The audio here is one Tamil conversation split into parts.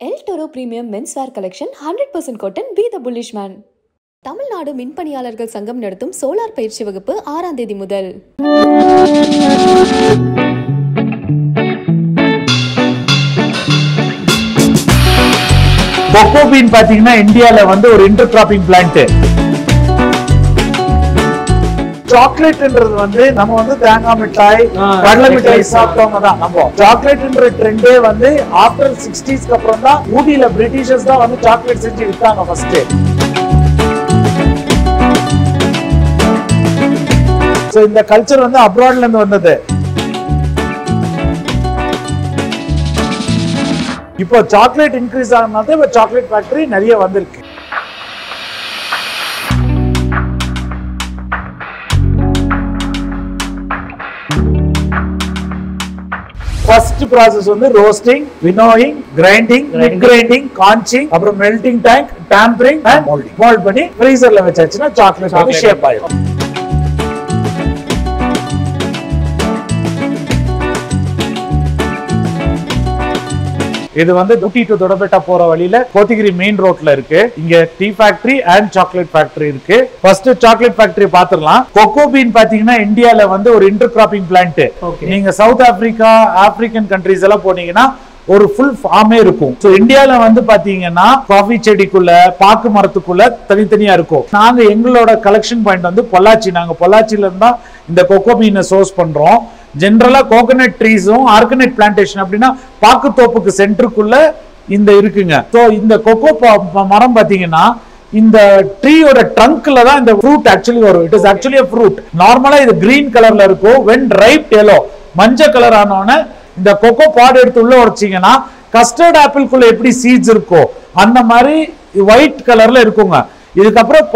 El Toro premium menswear collection hundred percent cotton be the bullish man Tamil Nadu மின்பணியாளர்கள் சங்கம் நடத்தும் சோலார் பயிற்சி வகுப்பு ஆறாம் தேதி முதல். பீன் பாத்தீங்கன்னா இந்தியாவில் வந்து ஒரு இன்டர் கிராப்பிங் பிளான்ட் சாக்லேட்ன்றது வந்து நம்ம வந்து தேங்காய் மிட்டாய் கடலை மிட்டாய். சாப்பிட்டவங்க தான். நம்ம சாக்லேட்ன்ற ட்ரெண்டே வந்து ஆஃப்டர் சிக்ஸ்டீஸ்க்கு அப்புறம் தான் ஊட்டியில பிரிட்டிஷர்ஸ் தான் வந்து சாக்லேட் செஞ்சு வித்தாங்க ஃபர்ஸ்ட் சோ இந்த கல்ச்சர் வந்து அப்ராட்ல இருந்து வந்தது. இப்போ சாக்லேட் இன்க்ரீஸ் ஆனதுனால இப்போ சாக்லேட் ஃபேக்டரி நிறைய வந்திருக்கு. ஃபர்ஸ்ட் ப்ராசஸ் வந்து roasting winnowing grinding mid grinding conching அப்புறம் melting tank tempering and moulding mould பண்ணி ஃப்ரீசர்ல வச்சாச்சுன்னா சாக்லேட். ஷேப் ஆயிடும் இது வந்து ஊட்டி டு தொடபெட்டா போற வழியில கோத்தகிரி மெயின் ரோட்ல இருக்கு. இங்க tea factory and chocolate factory இருக்கு. ஃபர்ஸ்ட் சாக்லேட் ஃபேக்டரி பாத்துடலாம் கொக்கோ பீன் பாத்தீங்கன்னா இந்தியால வந்து ஒரு இன்டர் கிராப்பிங் பிளான்ட். நீங்க சவுத் ஆப்பிரிக்கா ஆப்பிரிக்கன் கண்ட்ரீஸ் எல்லாம் போனீங்கன்னா ஒரு ஃபுல் ஃபார்மே இருக்கும். ஸோ இந்தியாவில் வந்து பார்த்தீங்கன்னா காஃபி செடிக்குள்ள பாக்கு மரத்துக்குள்ள தனித்தனியா இருக்கும். நாங்கள் எங்களோட கலெக்ஷன் பாயிண்ட் வந்து பொள்ளாச்சி. நாங்கள் பொள்ளாச்சியில இருந்தா இந்த கொக்கோ மீனை சோர்ஸ் பண்றோம். ஜென்ரலா கோகனட் ட்ரீஸும் ஆர்கனட் பிளான்டேஷன் அப்படின்னா பாக்கு தோப்புக்கு சென்டருக்குள்ள இந்த இருக்குங்க. ஸோ இந்த கொக்கோ மரம் பார்த்தீங்கன்னா இந்த ட்ரீயோட ட்ரங்க்ல தான் இந்த ஃப்ரூட் ஆக்சுவலி வரும். இட் இஸ் ஆக்சுவலி ஃப்ரூட் நார்மலா இது கிரீன் கலர்ல இருக்கும். வென் ரைப் எலோ மஞ்சள் கலர் ஆனோடனே இந்த கொக்கோ பாட் எடுத்து உள்ள உடைச்சீங்கன்னா கஸ்டர்ட் ஆப்பிள்குள்ள எப்படி சீட்ஸ் இருக்கோ அந்த மாதிரி ஒயிட் கலர்ல இருக்குங்க. இதுக்கப்புறம்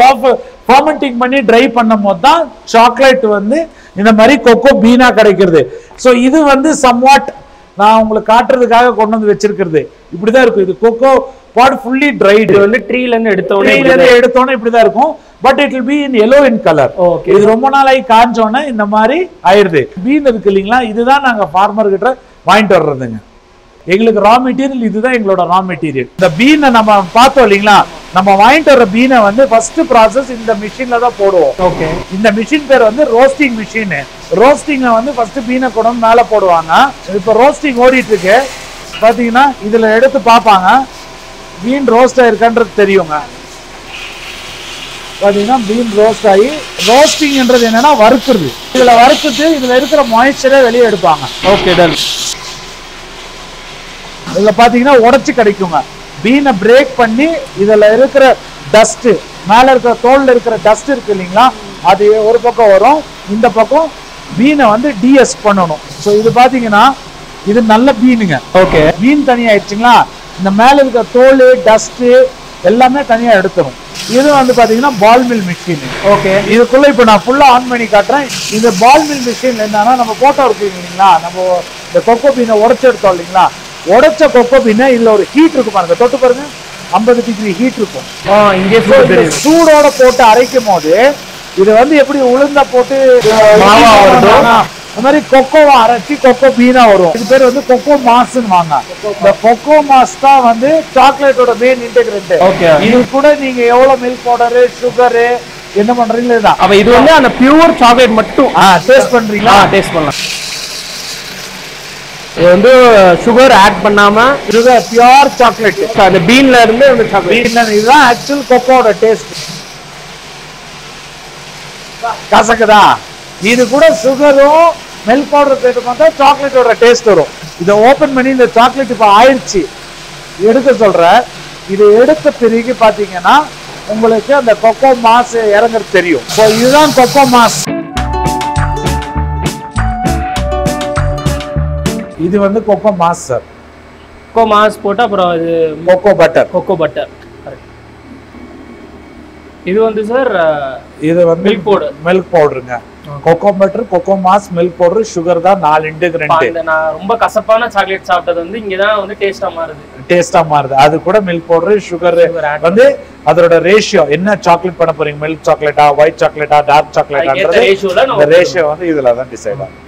ஃபர்மெண்டிங் பண்ணி ட்ரை பண்ணும் போது தான் சாக்லேட் வந்து இந்த மாதிரி கொக்கோ பீனா கிடைக்கிறது. ஸோ இது வந்து சம்வாட் நான் உங்களுக்கு காட்டுறதுக்காக கொண்டு வந்து வச்சிருக்கிறது. இப்படிதான் இருக்கும். இது கொக்கோ பாட் ஃபுல்லி ட்ரைடு வந்து ட்ரீல இருந்து எடுத்த உடனே ட்ரீல இருந்து எடுத்தோன்னே இப்படிதான் இருக்கும். But it will be in yellow in colour Okay. இது ரொம்ப நாளாகி காஞ்சோன்னே இந்த மாதிரி ஆயிருது பீன் இருக்கு இல்லைங்களா? இதுதான் நாங்க ஃபார்மர் கிட்ட வாங்கிட்டு வர்றதுங்க. எங்களுக்கு ரா மெட்டீரியல் இதுதான் எங்களோட ரா மெட்டீரியல் இந்த பீனை நம்ம பார்த்தோம் இல்லைங்களா? நம்ம வாங்கிட்டு வர்ற பீனை வந்து ஃபர்ஸ்ட் ப்ராசஸ் இந்த மிஷின்ல தான் போடுவோம். ஓகே இந்த மிஷின் பேர் வந்து ரோஸ்டிங் மிஷின் ரோஸ்டிங்க வந்து ஃபர்ஸ்ட் பீனை கொண்டு மேல போடுவாங்க. இப்போ ரோஸ்டிங் ஓடிட்டு இருக்கு பாத்தீங்கன்னா இதுல எடுத்து பார்ப்பாங்க. பீன் ரோஸ்ட் ஆயிருக்கான்றது தெரியுங்க. பாத்தீங்கன்னா பீன் ரோஸ்ட் ஆகி ரோஸ்டிங்ன்றது என்னன்னா வறுக்குறது. இதுல வறுத்துட்டு இதுல இருக்கிற மாய்ஸ்சரே வெளியே எடுப்பாங்க. ஓகே டன் இதுல பாத்தீங்கன்னா உடைச்சு கிடைக்குங்க. பீனை பிரேக் பண்ணி இதுல இருக்கிற டஸ்ட் மேல இருக்கிற தோல்ல இருக்கிற டஸ்ட் இருக்கு இல்லைங்களா? அது ஒரு பக்கம் வரும் இந்த பக்கம் பீனை வந்து டிஎஸ் பண்ணணும். ஸோ இது பாத்தீங்கன்னா இது நல்ல பீனுங்க. ஓகே மீன் தனியாயிடுச்சுங்களா? இந்த மேல இருக்கிற தோல் டஸ்ட் எல்லாமே தனியா எடுத்துரும். இது வந்து பாத்தீங்கன்னா பால் மில் மிஷின் ஓகே இதுக்குள்ள இப்ப நான் ஃபுல்லா ஆன் பண்ணி காட்டுறேன். இந்த பால் மில் மிஷின் என்னன்னா நம்ம போட்டோ இருக்கு இல்லைங்களா? நம்ம இந்த கொக்கோ பீனை உடைச்சு எடுத்தோம் இல்லைங்களா? உடைச்ச கொக்கோ பீனை இதுல ஒரு ஹீட் இருக்கு பாருங்க. தொட்டு பாருங்க. ஐம்பது டிகிரி ஹீட் இருக்கும். இங்கே சூடோட போட்டு அரைக்கும் போது இது வந்து எப்படி உளுந்த போட்டு? அந்த மாதிரி கொக்கோவை அரைச்சி கொக்கோ பீனா வரும். இது பேர் வந்து கொக்கோ மாஸ்ன்னு வாங்க. இந்த கொக்கோ மாஸ் தான் வந்து சாக்லேட்டோட மெயின் இன்டெகிரண்ட். இது கூட நீங்க எவ்வளவு மில்க் பவுடரு சுகரு என்ன பண்றீங்களோ அப்ப இது வந்து அந்த பியூர் சாக்லேட் மட்டும். டேஸ்ட் பண்றீங்களா? டேஸ்ட் பண்ணலாம். இது வந்து சுகர் ஆட் பண்ணாம சுகர் பியூர் சாக்லேட் அந்த பீன்ல இருந்து அந்த சாக்லேட் இதுதான் ஆக்சுவல் கொக்கோட டேஸ்ட் கசக்குதா? இது கூட சுகரும் மில்க் பவுடர் சேர்த்து பார்த்தா சாக்லேட்டோட டேஸ்ட் வரும். இதை ஓபன் பண்ணி இந்த சாக்லேட் இப்போ ஆயிடுச்சு. எடுக்க சொல்ற. இது எடுத்த பிறகு பாத்தீங்கன்னா உங்களுக்கு அந்த கொக்கோ மாஸ் இறங்குறது தெரியும். இப்போ இதுதான் கொக்கோ மாஸ் இது வந்து cocoa mass sir cocoa mass போட்டு அப்புறம் இது கொக்கோ பட்டர் கொக்கோ பட்டர் இது வந்து சார் இது வந்து milk powder milk பவுடருங்க cocoa butter cocoa mass milk powder sugar தான் நாலு இன்டிகிரண்ட் நான் ரொம்ப கசப்பான சாக்லேட் சாப்பிட்டது வந்து இங்கதான் வந்து டேஸ்டா மாறுது. டேஸ்டா மாறுது. அது கூட மில்க் பவுடர் சுகர் வந்து அதோட ரேஷியோ என்ன சாக்லேட் பண்ண போறீங்க? மில்க் சாக்லேட்டா ஒயிட் சாக்லேட்டா டார்க் சாக்லேட்டான்றது ரேஷியோ வந்து இதுல தான் டிசைட் ஆகும்.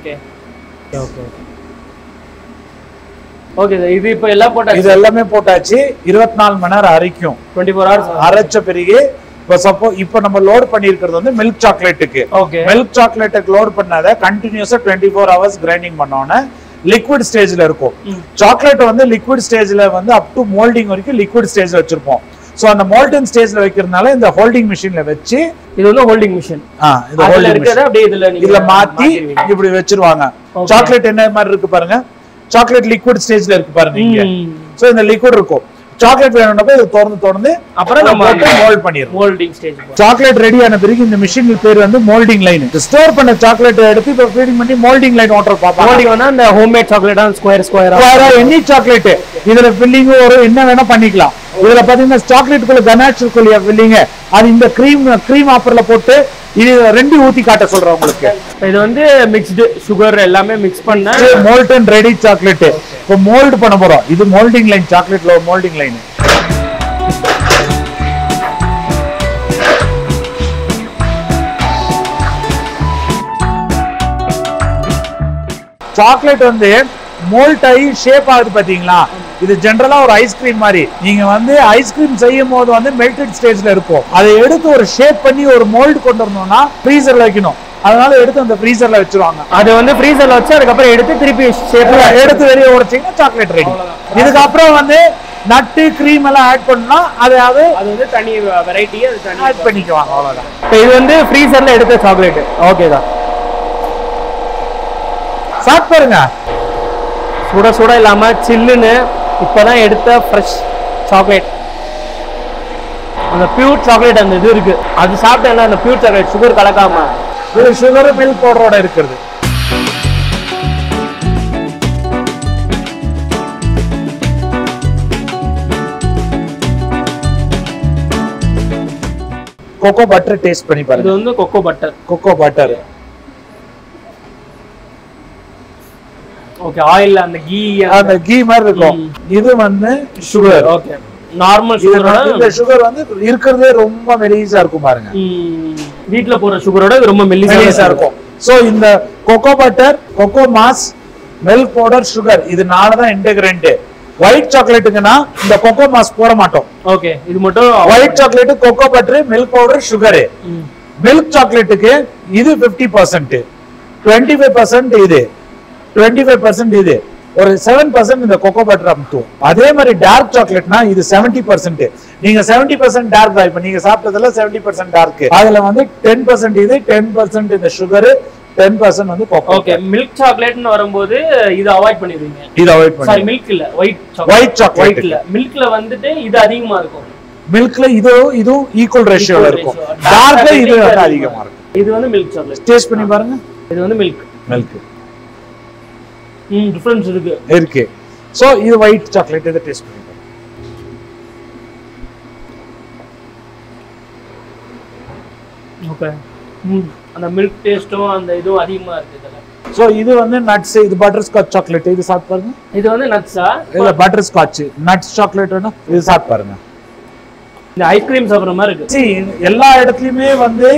ஓகே ஓகே ஓகே சார் இது இப்போ எல்லாம் போட்டாச்சு? இது எல்லாமே போட்டாச்சு. இருபத்தி நாலு மணி நேரம் அரைக்கும். டுவெண்ட்டி ஃபோர் ஹவர்ஸ் அரைச்ச பிறகு இப்போ சப்போ இப்போ நம்ம லோட் பண்ணியிருக்கிறது வந்து மில்க் சாக்லேட்டுக்கு ஓகே மில்க் சாக்லேட்டுக்கு லோட் பண்ணாத கண்டினியூஸா டுவெண்ட்டி ஃபோர் ஹவர்ஸ் கிரைண்டிங் பண்ணோன்னே லிக்விட் ஸ்டேஜ்ல இருக்கும். சாக்லேட் வந்து லிக்விட் ஸ்டேஜ்ல வந்து அப் டு மோல்டிங் வரைக்கும் லிக்விட் ஸ்டேஜ்ல வச்சிருப்போம். ஸோ அந்த மோல்டன் ஸ்டேஜ்ல வைக்கிறதுனால இந்த ஹோல்டிங் மிஷின்ல வச்சு இது வந்து ஹோல்டிங் மிஷின் ஆ, holding இருக்கிறத machine. அப்படியே இதுல நீங்க இதுல மாத்தி. இப்படி வச்சிருவாங்க. சாக்லேட் என்ன மாதிரி இருக்கு பாருங்க. சாக்லேட் லிக்விட் ஸ்டேஜ்ல இருக்கு பாருங்க இங்க. ம். சோ இந்த லிக்விட் இருக்கும். சாக்லேட் வேணும்னப்ப இது திறந்து திறந்து அப்புறம் நம்ம மோல்ட் பண்ணிடுறோம். மோல்டிங் ஸ்டேஜ் சாக்லேட் ரெடி ஆன பிறகு இந்த மிஷின் பேர் வந்து மோல்டிங் லைன் ஸ்டோர் பண்ண சாக்லேட் எடுத்து இப்போ ஃபீடிங் பண்ணி மோல்டிங் லைன் ஓட்டர் பார்ப்பாங்க. மோல்டிங் வந்து அந்த ஹோம்மேட் சாக்லேட்டா ஸ்கொயர் ஸ்கொயரா எனி சாக்லேட் இதுல ஃபில்லிங் ஒரு என்ன வேணா பண்ணிக்கலாம். இதுல பாத்தீங்கன்னா சாக்லேட் குள்ள கனாச் இருக்கும் இல்லையா ஃபில்லிங் அது இந்த கிரீம் கிரீம் ஆப்பர்ல போட்டு இது ரெண்டு ஊத்தி காட்ட சொல்றேன் உங்களுக்கு. இது வந்து மிக்ஸ்டு சுகர் எல்லாமே மிக்ஸ் பண்ண மோல்டன் ரெடி சாக்லேட் இப்போ மோல்ட் பண்ண போறோம். இது மோல்டிங் லைன் சாக்லேட்ல ஒரு மோல்டிங் லைன் சாக்லேட் வந்து மோல்ட் ஆகி ஷேப் ஆகுது பாத்தீங்களா இது ஜென்ரலா ஒரு ஐஸ்கிரீம் மாதிரி. நீங்க வந்து ஐஸ்கிரீம் செய்யும் போது வந்து மெல்டட் ஸ்டேஜ்ல இருக்கும். அதை எடுத்து ஒரு ஷேப் பண்ணி ஒரு மோல்ட் கொண்டு வரணும்னா ஃப்ரீசர்ல வைக்கணும். அதனால எடுத்து அந்த ஃப்ரீசர்ல வச்சிருவாங்க. அது வந்து ஃப்ரீசர்ல வச்சு அதுக்கப்புறம் எடுத்து திருப்பி ஷேப்ல எடுத்து வெளியே உடைச்சீங்கன்னா சாக்லேட் ரெடி இதுக்கப்புறம் வந்து நட்டு கிரீம் எல்லாம் ஆட் பண்ணா அதை அது வந்து தனி வெரைட்டி அது தனி ஆட் பண்ணிக்குவாங்க. அவ்வளவுதான். இப்போ இது வந்து ஃப்ரீசர்ல எடுத்த சாக்லேட் ஓகே தான். சாப்பிட்டு பாருங்க. சுட சுட இல்லாம சில்லுன்னு இப்பதான் எடுத்த ஃப்ரெஷ் சாக்லேட் அந்த பியூர் சாக்லேட் அந்த இது இருக்கு. அது சாப்பிட்டேன்னா அந்த பியூர் சாக்லேட் சுகர் கலக்காம? இது சுகர் மில்க் பவுடரோட இருக்கிறது. கோகோ பட்டர் டேஸ்ட் பண்ணி இது பாருங்க வந்து cocoa butter cocoa butter okay oil அந்த கீ அந்த கீ மாதிரி இருக்கும். இது வந்து சுகர் ஓகே நார்மல் வந்து- இந்த சுகர் வந்து இருக்கிறதே ரொம்ப மெலிசா இருக்கும் பாருங்க. வீட்ல போற சுகரோட ரொம்ப மெலிசா மெல்லிசா இருக்கும். சோ இந்த cocoa butter cocoa mass milk powder sugar இது நாலு தான் இன்டெகிரண்ட் ஒயிட் சாக்லேட்டுங்கன்னா இந்த கொக்கோ மாஸ் போட மாட்டோம். ஓகே இது மட்டும் white chocolate cocoa butter milk powder sugar. Milk சாக்லேட்டுக்கு இது 50% பர்சன்ட் டுவெண்ட்டி ஃபைவ் பர்சன்ட் இது. டுவெண்ட்டி ஃபைவ் பர்சன்ட் இது. ஒரு செவன் பர்சன்ட் இந்த கொக்கோ பட்டர் அமுத்தும் அதே மாதிரி டார்க் சாக்லேட்னா இது செவன்டி பர்சன்ட் நீங்க செவன்டி பர்சன்ட் டார்க் தான் இப்ப நீங்க சாப்பிட்டதுல செவன்டி பர்சன்ட் டார்க் அதுல வந்து டென் பர்சன்ட் இது டென் பர்சன்ட் இந்த சுகர் டென் பர்சன்ட் வந்து கொக்கோ ஓகே மில்க் சாக்லேட்னு வரும்போது இது அவாய்ட் பண்ணிடுவீங்க. இது அவாய்ட் சாரி பண்ணி மில்க் இல்ல ஒயிட் White chocolate. ஒயிட்ல மில்க்ல வந்துட்டு இது அதிகமா இருக்கும். மில்க்ல இது இதுவும் ஈக்குவல் ரேஷியோல இருக்கும். டார்க்ல இது அதிகமா இருக்கும். இது வந்து மில்க் சாக்லேட் டேஸ்ட் பண்ணி பாருங்க. இது வந்து மில்க் மில்க் டிஃபரன்ஸ் இருக்கு. இருக்கு. சோ இது ஒயிட் சாக்லேட் இதை டேஸ்ட் பண்ணி பாருங்க ஓகே அந்த மில்க் டேஸ்ட்டும் அந்த இதுவும் அதிகமா இருக்கு இதுல. சோ இது வந்து நட்ஸ் இது பட்டர் ஸ்காட்ச் சாக்லேட் இது சாப்பிட்டு பாருங்க. இது வந்து நட்ஸா இல்ல பட்டர் ஸ்காட்ச் நட்ஸ் சாக்லேட் வேணும் இது சாப்பிட்டு பாருங்க. இந்த ஐஸ்கிரீம் சாப்பிடுற மாதிரி இருக்கு. See, எல்லா இடத்துலயுமே வந்து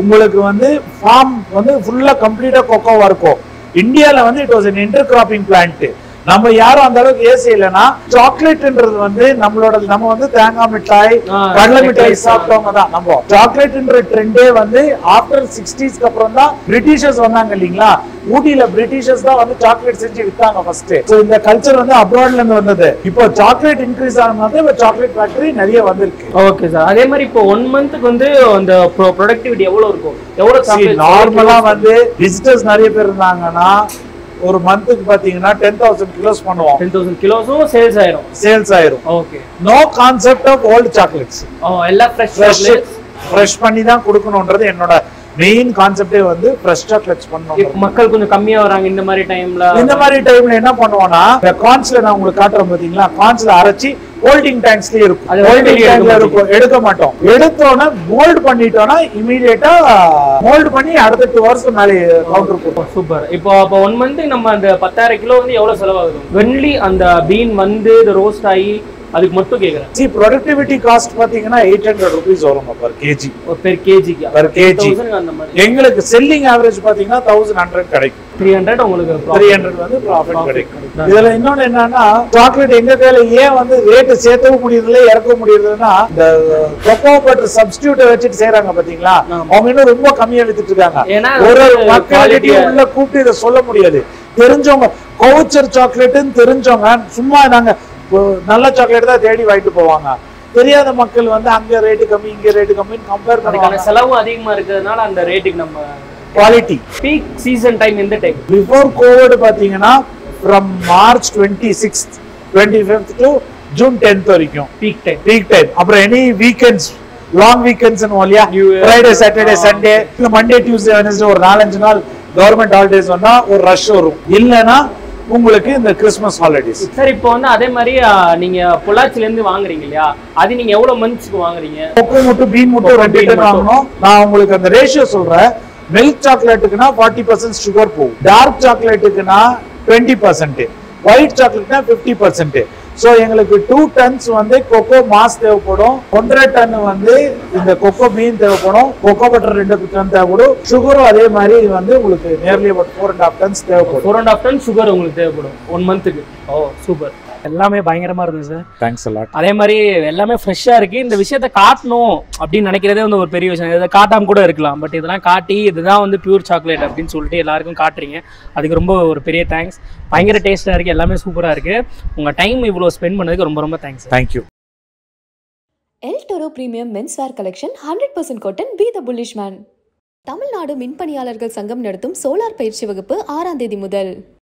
உங்களுக்கு வந்து ஃபார்ம் வந்து ஃபுல்லா கம்ப்ளீட்டா கொக்கோவா இருக்கும். இந்தியாவில் வந்து it was an inter cropping plant நம்ம யாரும் அந்த அளவுக்கு ஏசி இல்லைன்னா சாக்லேட்ன்றது வந்து நம்மளோட நம்ம வந்து தேங்காய் மிட்டாய் கடலை மிட்டாய். சாப்பிட்டவங்க தான் நம்ம சாக்லேட்ன்ற ட்ரெண்டே வந்து ஆஃப்டர் சிக்ஸ்டீஸ்க்கு அப்புறம் தான் பிரிட்டிஷர்ஸ் வந்தாங்க இல்லைங்களா? ஊட்டியில பிரிட்டிஷர்ஸ் தான் வந்து சாக்லேட் செஞ்சு வித்தாங்க ஃபர்ஸ்ட் சோ இந்த கல்ச்சர் வந்து அப்ராட்ல இருந்து வந்தது. இப்போ சாக்லேட் இன்க்ரீஸ் ஆனது இப்போ சாக்லேட் ஃபேக்டரி நிறைய வந்திருக்கு. ஓகே சார் அதே மாதிரி இப்போ ஒன் மந்த்துக்கு வந்து அந்த ப்ரொடக்டிவிட்டி எவ்வளவு இருக்கும்? எவ்வளவு நார்மலா வந்து விசிட்டர்ஸ் நிறைய பேர் இருந்தாங்கன்னா ஒரு மந்த்துக்கு பாத்தீங்கன்னா டென் தௌசண்ட் கிலோஸ் பண்ணுவோம். டென் தௌசண்ட் கிலோஸும் சேல்ஸ் ஆயிரும். சேல்ஸ் ஆயிரும். Okay no concept of old chocolates எல்லாம் ஃப்ரெஷ் ஃப்ரெஷ் பண்ணி தான் கொடுக்கணுன்றது என்னோட மெயின் கான்செப்டே வந்து ஃப்ரெஷ் சாக்லேட்ஸ் பண்ணணும் மக்கள் கொஞ்சம் கம்மியா வராங்க இந்த மாதிரி டைம்ல இந்த மாதிரி டைம்ல என்ன பண்ணுவோம்னா கான்ஸ்ல நான் உங்களுக்கு காட்டுறேன் பாத்தீங்களா? கான்ஸ்ல அரைச்சி ஹோல்டிங் டேங்க்ஸ்லயே இருக்கும். ஹோல்டிங் டேங்க்ல. இருக்கும். எடுக்க மாட்டோம். எடுத்தோன்னே மோல்ட் பண்ணிட்டோம்னா இமீடியட்டா மோல்ட் பண்ணி அடுத்த டூ ஹவர்ஸ் மேலே கவுண்டர் போட்டோம் சூப்பர் இப்போ அப்போ ஒன் மந்த் நம்ம அந்த பத்தாயிரம் கிலோ வந்து எவ்வளவு செலவாகுது? வென்லி அந்த பீன் வந்து ரோஸ்ட் ஆகி அதுக்கு மட்டும் கேக்குறேன். சி ப்ரொடக்டிவிட்டி காஸ்ட் பாத்தீங்கன்னா எயிட் ஹண்ட்ரட் ருபீஸ் வரும் பர் கேஜி ஒரு பெர் கேஜிக்கு அந்த மாதிரி. எங்களுக்கு செல்லிங் ஆவரேஜ் பாத்தீங்கன்னா தௌசண்ட் ஹண்ட்ரட் கிடைக்கும். த்ரீ ஹண்ட்ரட் உங்களுக்கு த்ரீ. ஹண்ட்ரட் வந்து ப்ராஃபிட் கிடைக்கும். இதுல இன்னொன்னு என்னன்னா சாக்லேட் எங்க கையில ஏன் வந்து ரேட்டு சேர்த்தவும் முடியறதில்ல இறக்க முடியறதுன்னா இந்த கொக்கோ பட்டர் சப்ஸ்டியூட்டை வச்சுட்டு செய்யறாங்க பாத்தீங்களா? அவங்க இன்னும் ரொம்ப கம்மியா வித்துட்டு இருக்காங்க. ஒரு மக்களிடையே உள்ள கூப்பிட்டு இதை சொல்ல முடியாது. தெரிஞ்சவங்க கவுச்சர் சாக்லேட்னு தெரிஞ்சவங்க சும்மா நாங்க நல்ல சாக்லேட் தான் தேடி வாங்கிட்டு போவாங்க. தெரியாத மக்கள் வந்து அங்க ரேட்டு கம்மி இங்க ரேட்டு கம்மின்னு கம்பேர் பண்ணுவாங்க. செலவும் அதிகமா இருக்கிறதுனால அந்த ரேட்டுக்கு நம்ம குவாலிட்டி பீக் சீசன் டைம் எந்த டைம் பிஃபோர் கோவிட் பாத்தீங்கன்னா from March twenty sixth twenty fifth to June tenth வரைக்கும். பீக் டைம் பீக் டைம் அப்புறம் எனி வீக்கெண்ட்ஸ் லாங் வீக்கெண்ட்ஸ் இல்லையா. Friday Saturday Sunday Monday Tuesday Wednesday ஒரு நாலஞ்சு நாள் கவர்மெண்ட் ஹாலிடேஸ் வந்தா ஒரு ரஷ் வரும். இல்லைன்னா உங்களுக்கு இந்த கிறிஸ்மஸ் ஹாலிடேஸ் சார் இப்போ வந்து அதே மாதிரி நீங்க பொள்ளாச்சில இருந்து வாங்குறீங்க இல்லையா? அது நீங்க எவ்வளவு மந்த்ஸ்க்கு வாங்குறீங்க? கொக்கோ மட்டும் பீன் மட்டும் ரெண்டு மட்டும். வாங்கணும் நான் உங்களுக்கு அந்த ரேஷியோ சொல்றேன். மில்க் சாக்லேட்டுக்குனா ஃபார்ட்டி பர்சன்ட் சுகர் போகும். டார்க் சாக்லேட்டுக்குனா டுவெண்ட்டி பர்சன்ட் ஒயிட் சாக்லேட்னா ஃபிஃப்டி பர்சன்ட் ஸோ எங்களுக்கு டூ டன்ஸ் வந்து கொக்கோ மாஸ் தேவைப்படும். ஒன்றரை டன் வந்து இந்த கொக்கோ பீன் தேவைப்படும். கொக்கோ பட்டர் ரெண்டு டன் தேவைப்படும். சுகரும் அதே மாதிரி வந்து உங்களுக்கு nearly about four and half tons தேவைப்படும். Four and half ton sugar உங்களுக்கு தேவைப்படும். ஒன் மந்த்துக்கு ஓ சூப்பர் எல்லாமே பயங்கரமா இருந்தது சார். தேங்க்ஸ் அலாட் அதே மாதிரி எல்லாமே ஃப்ரெஷ்ஷாக இருக்கு. இந்த விஷயத்த காட்டணும் அப்படின்னு நினைக்கிறதே வந்து ஒரு பெரிய விஷயம். இதை காட்டாம கூட இருக்கலாம். பட் இதெல்லாம் காட்டி இதுதான் வந்து பியூர் சாக்லேட் அப்படின்னு சொல்லிட்டு எல்லாருக்கும் காட்டுறீங்க. அதுக்கு ரொம்ப ஒரு பெரிய தேங்க்ஸ் பயங்கர டேஸ்ட்டாக இருக்கு. எல்லாமே சூப்பராக இருக்கு. உங்க டைம் இவ்வளோ ஸ்பெண்ட் பண்ணதுக்கு ரொம்ப ரொம்ப thanks thank you L Toro premium men's where collection hundred percent cotton be the bullish man Tamil Nadu மின்பணியாளர்கள் சங்கம் நடத்தும் சோலார் பயிற்சி வகுப்பு ஆறாம் தேதி முதல்.